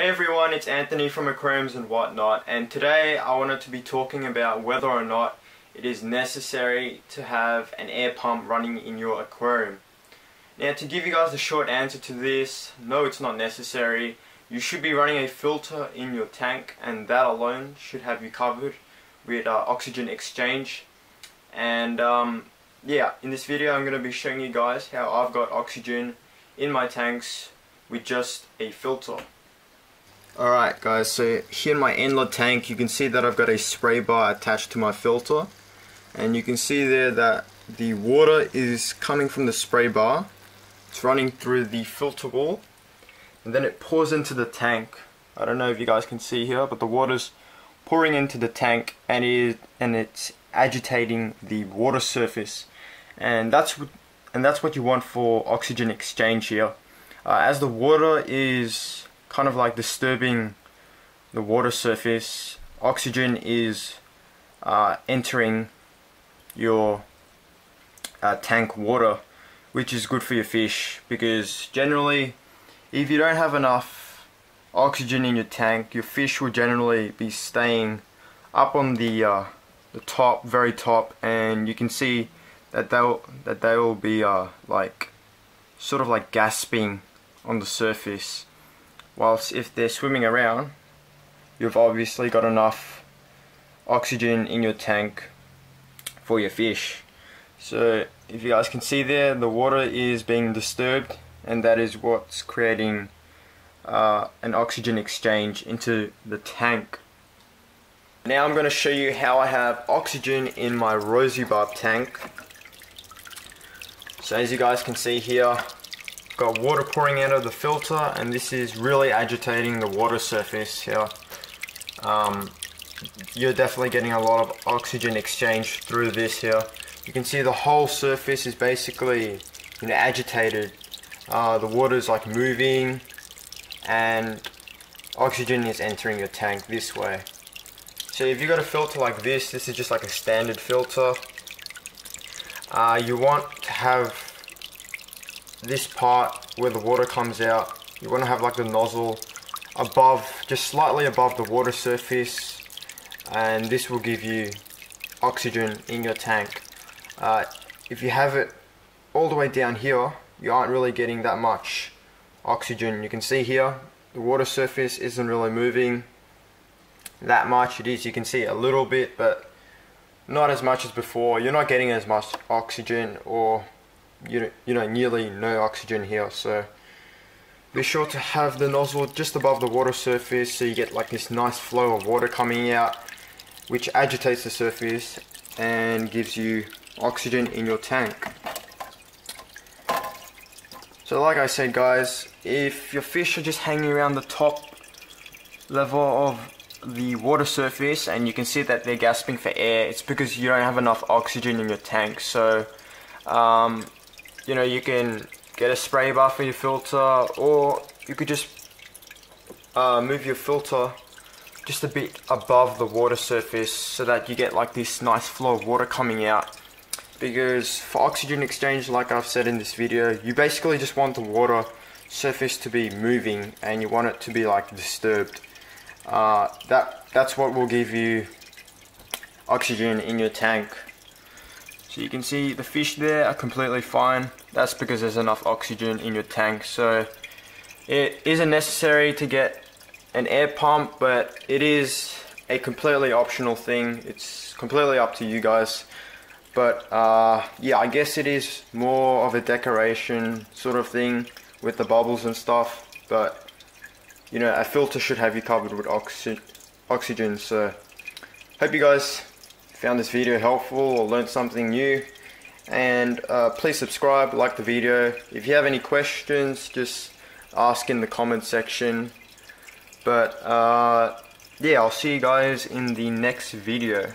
Hey everyone, it's Anthony from Aquariums and Whatnot and today I wanted to be talking about whether or not it is necessary to have an air pump running in your aquarium. Now to give you guys a short answer to this, no it's not necessary. You should be running a filter in your tank and that alone should have you covered with uh, oxygen exchange and um, yeah in this video I'm going to be showing you guys how I've got oxygen in my tanks with just a filter. Alright guys, so here in my Endler tank you can see that I've got a spray bar attached to my filter. And you can see there that the water is coming from the spray bar. It's running through the filter wall. And then it pours into the tank. I don't know if you guys can see here but the water's pouring into the tank and it and it's agitating the water surface. And that's what and that's what you want for oxygen exchange here. Uh, as the water is kind of like disturbing the water surface. Oxygen is uh, entering your uh, tank water which is good for your fish because generally if you don't have enough oxygen in your tank your fish will generally be staying up on the uh, the top very top and you can see that they'll that they will be uh, like sort of like gasping on the surface whilst if they're swimming around you've obviously got enough oxygen in your tank for your fish. So if you guys can see there the water is being disturbed and that is what's creating uh, an oxygen exchange into the tank. Now I'm going to show you how I have oxygen in my rosy barb tank. So as you guys can see here got water pouring out of the filter and this is really agitating the water surface here um, you're definitely getting a lot of oxygen exchange through this here you can see the whole surface is basically you know, agitated. Uh, the water is like moving and oxygen is entering your tank this way. So if you've got a filter like this, this is just like a standard filter. Uh, you want to have this part where the water comes out, you want to have like the nozzle above, just slightly above the water surface and this will give you oxygen in your tank. Uh, if you have it all the way down here you aren't really getting that much oxygen. You can see here the water surface isn't really moving that much. It is you can see a little bit but not as much as before. You're not getting as much oxygen or you know nearly no oxygen here so be sure to have the nozzle just above the water surface so you get like this nice flow of water coming out which agitates the surface and gives you oxygen in your tank. So like I said guys, if your fish are just hanging around the top level of the water surface and you can see that they're gasping for air, it's because you don't have enough oxygen in your tank. So, um, you know, you can get a spray bar for your filter or you could just uh, move your filter just a bit above the water surface so that you get like this nice flow of water coming out. Because for oxygen exchange like I've said in this video you basically just want the water surface to be moving and you want it to be like disturbed. Uh, that that's what will give you oxygen in your tank so you can see the fish there are completely fine that's because there's enough oxygen in your tank so it isn't necessary to get an air pump but it is a completely optional thing it's completely up to you guys but uh, yeah, I guess it is more of a decoration sort of thing with the bubbles and stuff. But you know, a filter should have you covered with oxy oxygen. So hope you guys found this video helpful or learned something new. And uh, please subscribe, like the video. If you have any questions, just ask in the comment section. But uh, yeah, I'll see you guys in the next video.